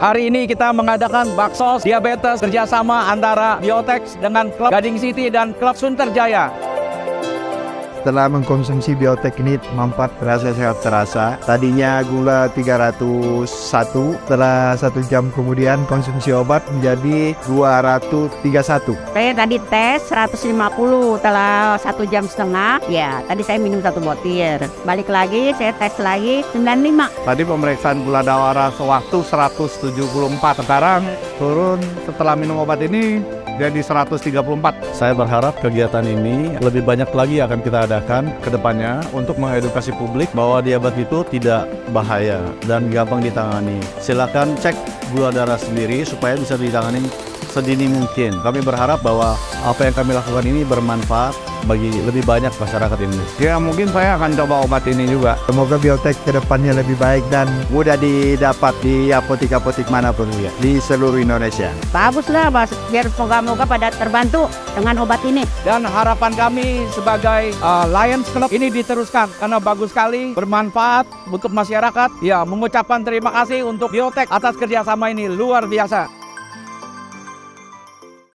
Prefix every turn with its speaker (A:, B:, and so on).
A: Hari ini kita mengadakan baksos diabetes kerjasama antara Biotex dengan Klub Gading City dan Klub Sunterjaya.
B: Setelah mengkonsumsi biotek ini manfaat terasa sehat terasa. Tadinya gula 301, setelah satu jam kemudian konsumsi obat menjadi 231.
C: Saya tadi tes 150 setelah satu jam setengah. Ya, tadi saya minum satu botir. Balik lagi, saya tes lagi 95.
D: Tadi pemeriksaan gula darah sewaktu 174. Sekarang turun setelah minum obat ini jadi 134.
E: Saya berharap kegiatan ini lebih banyak lagi akan kita adakan ke depannya untuk mengedukasi publik bahwa diabetes itu tidak bahaya dan gampang ditangani. Silakan cek gula darah sendiri supaya bisa ditangani sedini mungkin. Kami berharap bahwa apa yang kami lakukan ini bermanfaat bagi lebih banyak masyarakat Indonesia.
D: Ya mungkin saya akan coba obat ini juga.
B: Semoga biotek ke depannya lebih baik dan mudah didapat di apotik-apotik mana pun ya, di seluruh Indonesia.
C: Bagus lah, Mas. biar moga-moga pada terbantu dengan obat ini.
A: Dan harapan kami sebagai uh, Lions Club ini diteruskan karena bagus sekali, bermanfaat untuk masyarakat. Ya, mengucapkan terima kasih untuk Biotek atas kerjasama ini luar biasa.